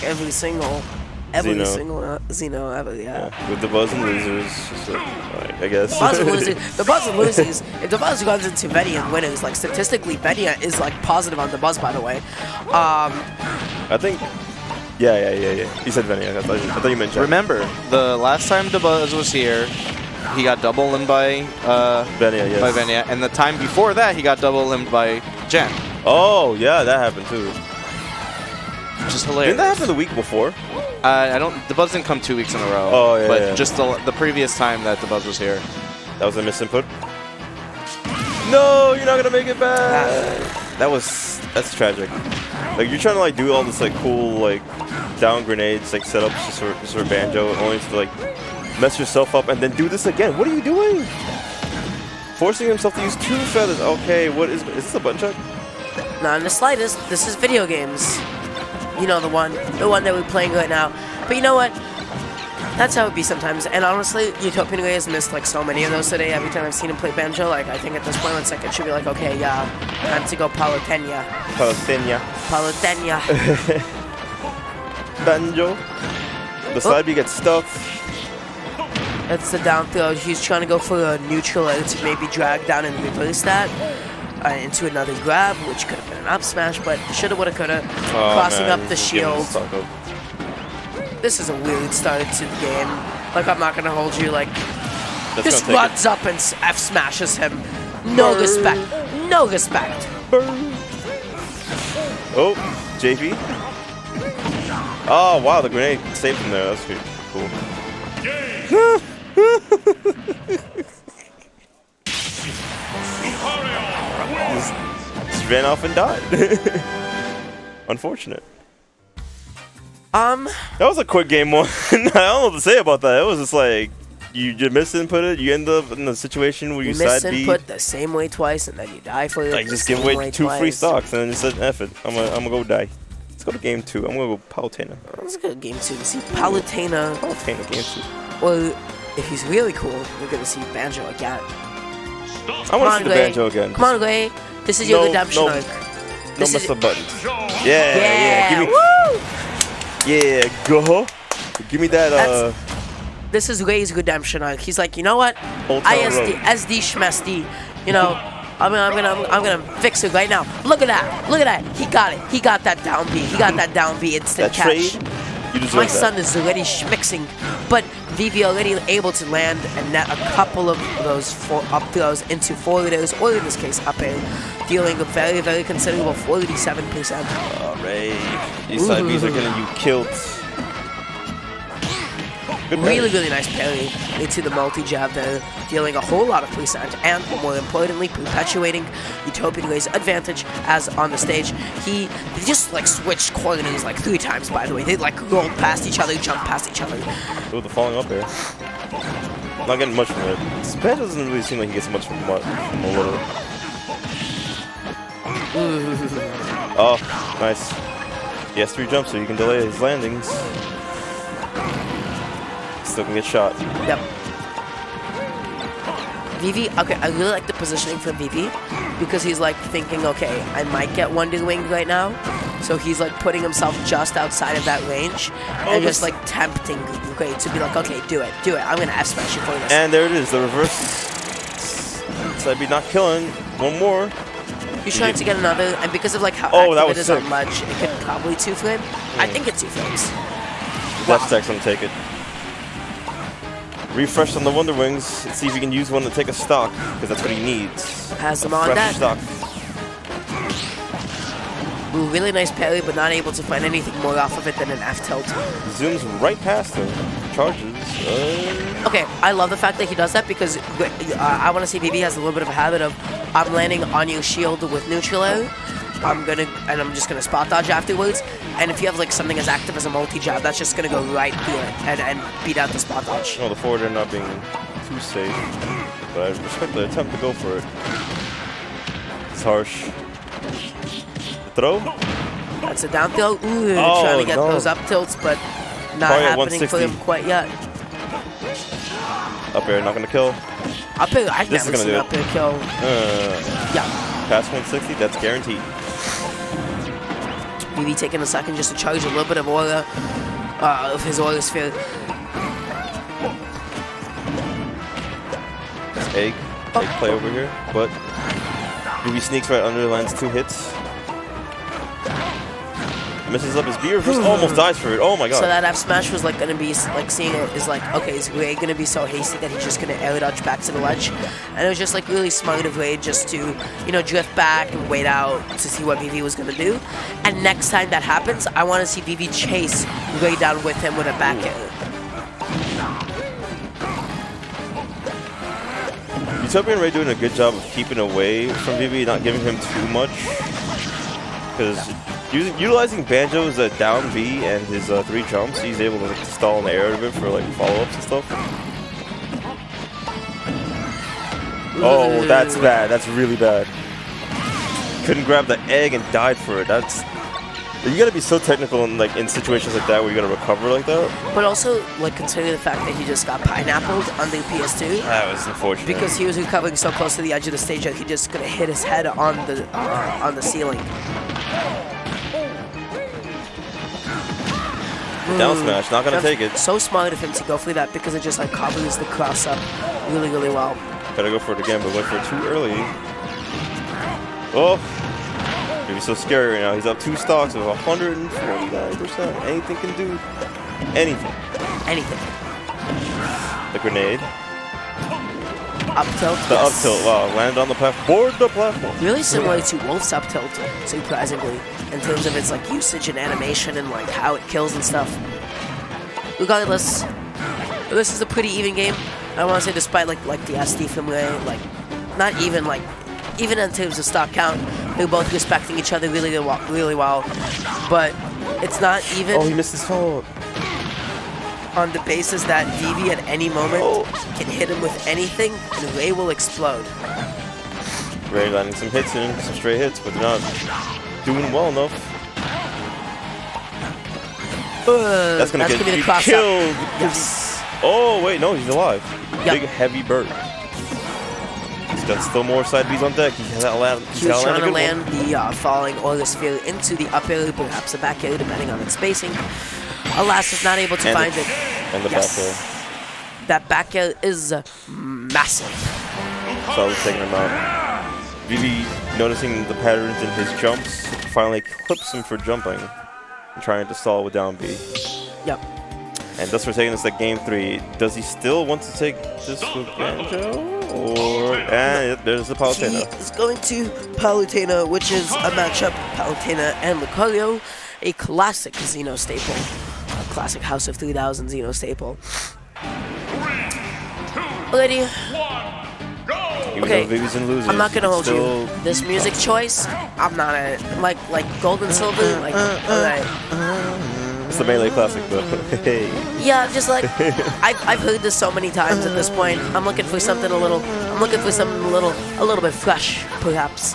like every single, every Xeno. single uh, Xeno ever. Yeah. Yeah, with Dabuz and losers, just like, alright, I guess. Buzz and losers. Dabuz and losers. If Dabuz runs into Betty and winners, like statistically, Betty is like positive on Dabuz. By the way, um, I think. Yeah, yeah, yeah, yeah. You said Venny. I thought, I thought you meant Jack. Remember, the last time Dabuz was here, he got double limbed by uh, Venia, yes. by Venia, and the time before that, he got double limbed by Jen, Oh, yeah, that happened too. Which is hilarious. Didn't that happen the week before? Uh, I don't. Dabuz didn't come two weeks in a row. Oh, yeah, But yeah. just the, the previous time that Dabuz was here. That was a misinput. No, you're not gonna make it back. That was that's tragic. Like you're trying to like do all this like cool like down grenades like setups just for, just for banjo, only to like mess yourself up and then do this again. What are you doing? Forcing himself to use two feathers. Okay, what is is this a button check? not in the slightest. This is video games. You know the one, the one that we're playing right now. But you know what? That's how it be sometimes. And honestly, Utopian Ray has missed like so many of those today. Every time I've seen him play banjo, like I think at this point, it's like it should be like, okay, yeah, time to go Palutenia. Palestinian. Palutenia. Banjo. The oh. side B gets stuffed. That's the down throw. He's trying to go for a neutral air to maybe drag down and reverse that uh, into another grab, which could have been an up smash, but shoulda, woulda, coulda. Oh, Crossing man, up the shield. This is a weird start to the game. Like, I'm not gonna hold you. Like, That's just gonna runs up and F smashes him. No Burn. respect. No respect. Oh, JV. Oh, wow, the grenade saved him there. That's pretty cool. ran off and died. Unfortunate. Um, That was a quick game one. I don't know what to say about that. It was just like, you just misinput it, you end up in a situation where you, you side miss B. input the same way twice, and then you die for it. Like, just give away way two free stocks and then just said, F it. I'm gonna, I'm gonna go die. Let's go to game two. I'm gonna go Palutena. Let's go to game two to see Palutena. Palutena game two. Well, if he's really cool, we're gonna see Banjo again. I want to see the banjo again. Come on, Gray. This is your No, redemption no. arc. Don't This mess is- up buttons. Yeah, yeah. Yeah, Give me, woo! yeah, go. Give me that. Uh, This is Ray's redemption arc. He's like, you know what? Old Town ISD, SD, Schmesty. You know, I'm gonna, I'm gonna, I'm gonna fix it right now. Look at that. Look at that. He got it. He got that down B. He got that down B instant that catch. trade. My that. son is already schmixing, but Vivi already able to land and net a couple of those four up throws into forwarders, or in this case up air, dealing a very, very considerable 47%. All right. These side Bs are getting you killed. Really, really nice parry into the multi-jab there, dealing a whole lot of percent, and more importantly, perpetuating Utopian Ray's advantage as on the stage. He they just like switched corners like three times, by the way. They like rolled past each other, jumped past each other. Ooh, the falling up there. Not getting much from it. Spad doesn't really seem like he gets much from from a little. Oh, nice. He has three jumps, so you can delay his landings. Still can get shot. Yep. Vivi, okay, I really like the positioning for Vivi because he's like thinking, okay, I might get Wonder Wing right now. So he's like putting himself just outside of that range oh, and just like tempting Gray to be like, okay, do it, do it. I'm gonna F smash you for this. And there it is, the reverse. So I'd be not killing. One more. He's trying to get another, and because of like how Oh, that was it is sick. on it could probably two flame. I mm. think it two flames. Dash attack's gonna take it. Refresh on the Wonder Wings. and See if you can use one to take a stock, because that's what he needs. Has them on that. stock. Ooh, really nice parry, but not able to find anything more off of it than an F tilt. Zooms right past him. Charges. Uh, Okay, I love the fact that he does that because uh, I want to see Vivi has a little bit of a habit of I'm landing on your shield with neutral air. I'm gonna and I'm just gonna spot dodge afterwards. And if you have like something as active as a multi jab, that's just gonna go right through it and, and beat out the spot dodge. no, the forward forwarder not being too safe. But I respect the attempt to go for it. It's harsh. The throw? That's a down throw. Ooh, Oh, trying to get no. those up tilts, but not Probably happening for him quite yet. Up air, not gonna kill. Up air, I've This is gonna seen do up air kill. Uh, Yeah. past 160, that's guaranteed. Vivi taking a second just to charge a little bit of aura uh, of his aura sphere. Egg, egg play over here, but Vivi sneaks right under, lands two hits. Messes up his B reverse, almost dies for it. Oh my god. So that F smash was like gonna be like seeing it is like okay, is Ray gonna be so hasty that he's just gonna air dodge back to the ledge? And it was just like really smart of Ray just to you know drift back and wait out to see what Vivi was gonna do. And next time that happens, I want to see Vivi chase Ray down with him with a back air. Utopian Ray doing a good job of keeping away from Vivi, not giving him too much. Because utilizing Banjo's uh, down B and his uh, three jumps, he's able to like, stall in the air a bit for like follow-ups and stuff. Oh, that's bad. That's really bad. Couldn't grab the egg and died for it. That's you gotta be so technical in like in situations like that where you gotta recover like that. But also, like considering the fact that he just got pineappled on the PS2. That was unfortunate. Because he was recovering so close to the edge of the stage that he just gonna hit his head on the uh, on the ceiling. The down smash, not gonna take it. So smart of him to go for that because it just like covers the cross up really, really well. Gotta go for it again, but went for it too early. Oh, he's so scary right now. He's up two stocks of 149%. Anything can do anything. Anything. The grenade, Up tilt. the yes. up tilt. Wow, landed on the platform. Board the platform. Really similar to Wolf's up tilt, surprisingly, in terms of its like usage and animation and like how it kills and stuff. Regardless, this is a pretty even game. I want to say, despite like like the SD from Ray, like not even like even in terms of stock count, they're both respecting each other really wa- really well. But it's not even Oh, he missed his follow. On the basis that Vivi at any moment Oh. can hit him with anything and Ray will explode. Ray landing some hits in, some straight hits, but they're not doing well enough. Uh, That's gonna get be the you cross up. killed. Yes. Oh wait, no, he's alive. Yep. Big heavy bird. He's got still more side Bs on deck. He has that land. He was trying to land the uh, falling Aura Sphere into the up air, perhaps the back air, depending on its spacing. Alas, is not able to And find it. And the Yes. back air. That back air is massive. So I was taking him out. Vivi, noticing the patterns in his jumps, finally clips him for jumping and trying to stall with down B. Yep. And thus we're taking this at game three. Does he still want to take this with Banjo? Or and there's the He Palutena. is going to Palutena, which is a matchup Palutena and Lucario, a classic casino staple, classic House of 3000 Xeno staple. Alrighty, Even okay, though Vivi's losers. I'm not gonna hold still, you. This music choice, I'm not a like like gold and silver. Uh, like, uh, alright, uh, It's the Melee Classic though. hey. yeah, just like I've, I've heard this so many times at this point. I'm looking for something a little. I'm looking for something a little a little bit fresh, perhaps.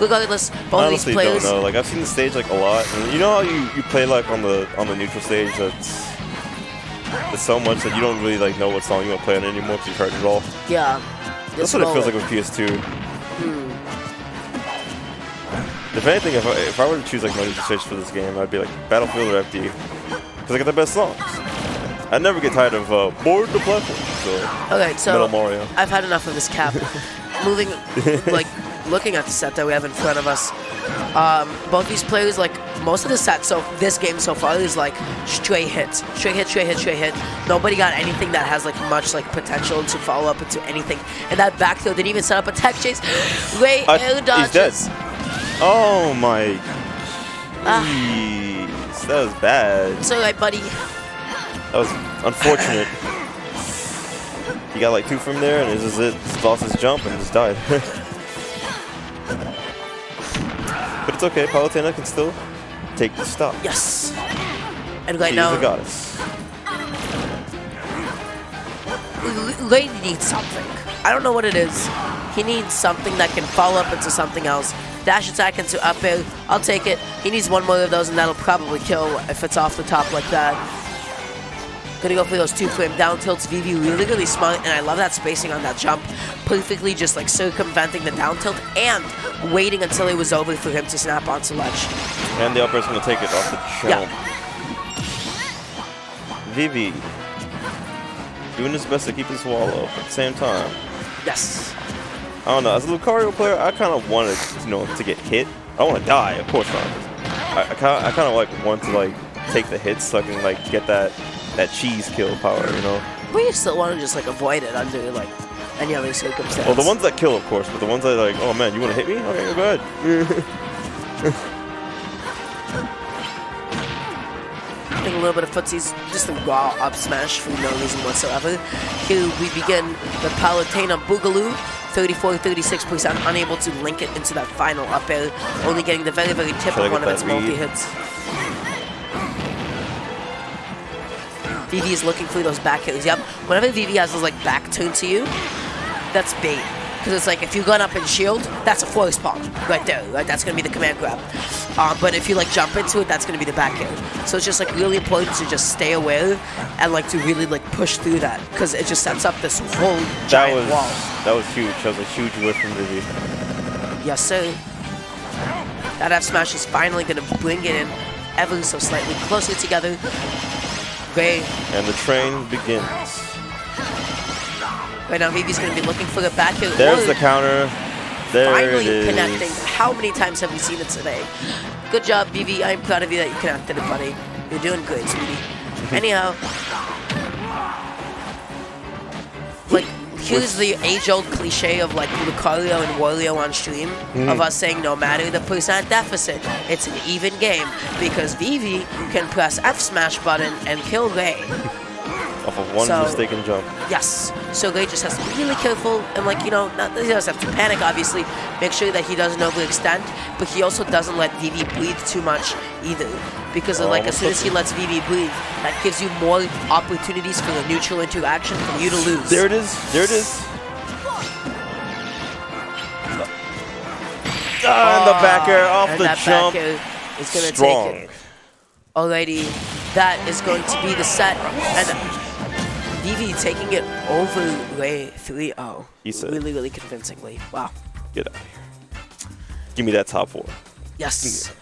Regardless, both I of these honestly players. don't know. Like I've seen the stage like a lot, and you know how you, you play like on the on the neutral stage that's it's so much that you don't really like know what song you want to play on anymore because you've heard it all. Yeah. That's what it feels like with PS2. If anything, if I, if I were to choose like my neutral stage for this game, I'd be like Battlefield or FD because I got the best songs. I never get tired of uh, board the platform. So Okay, so Metal Mario. I've had enough of this cap. Moving, like, looking at the set that we have in front of us, um, both these players, like, most of the set, so this game so far is like straight hits, straight hit, straight hit, straight hit. Nobody got anything that has like much like potential to follow up into anything. And that back throw didn't even set up a tech chase. Ray Uh, air he's dodges. dead. Oh my. Ah. Jeez, that was bad. It's alright, buddy. That was unfortunate. he got like two from there, and this is it. Lost his jump and just died. but it's okay. Palutena can still take the stop. Yes. And right She's now, a goddess. Ray needs something. I don't know what it is. He needs something that can follow up into something else. Dash attack into up air. I'll take it. He needs one more of those, and that'll probably kill if it's off the top like that. Gonna go for those two flame down tilts. Vivi really, really smart, and I love that spacing on that jump. Perfectly just like circumventing the down tilt and waiting until it was over for him to snap onto ledge. And the upper is going to take it off the jump. Yeah. Vivi doing his best to keep his wall up at the same time. Yes. I don't know. As a Lucario player, I kind of wanted, you know, to get hit. I want to die, of course not. I, I kind of, I kind of like want to like take the hits so I can like get that that cheese kill power, you know. But you still want to just like avoid it under like any other circumstance. Well, the ones that kill, of course, but the ones that like, oh man, you want to hit me? Okay, go ahead. Take a little bit of footsies, just a raw up smash for no reason whatsoever. Here we begin the Palutena Boogaloo. 34-36%, unable to link it into that final up air, only getting the very, very tip of one of its multi-hits. Vivi is looking for those back hits. Yep. Whenever Vivi has those like back turn to you, that's bait. Because it's like if you gun up and shield, that's a force palm right there. Right, that's gonna be the command grab. Uh, but if you like jump into it, that's gonna be the back air. So it's just like really important to just stay aware and like to really like push through that because it just sets up this whole That giant was wall. that was huge. That was a huge whiff from Vivi. Yes, sir. That F smash is finally gonna bring it in ever so slightly closer together. Gray And the train begins. right now, Vivi's gonna be looking for the back air. There's the counter. There finally it is. connecting. How many times have we seen it today? Good job, Vivi. I'm proud of you that you connected it, buddy. You're doing good, sweetie. Anyhow, here's the age-old cliche of like Lucario and Wario on stream mm-hmm. of us saying no matter the percent deficit, it's an even game because Vivi can press F smash button and kill Ray. Off of one So- mistaken jump. Yes. So Gray just has to be really careful and like, you know, not, he doesn't have to panic obviously. Make sure that he doesn't overextend, but he also doesn't let Vivi breathe too much either. Because Oh, like as soon as he lets Vivi breathe, that gives you more opportunities for the neutral interaction for you to lose. There it is. There it is. Ah, and the back air off and the that jump. back air is gonna Strong. take it. Alrighty, that is going to be the set. And Vivi taking it over way 3-0. He said- Really, really convincingly. Wow. Get out of here. Give me that top four. Yes.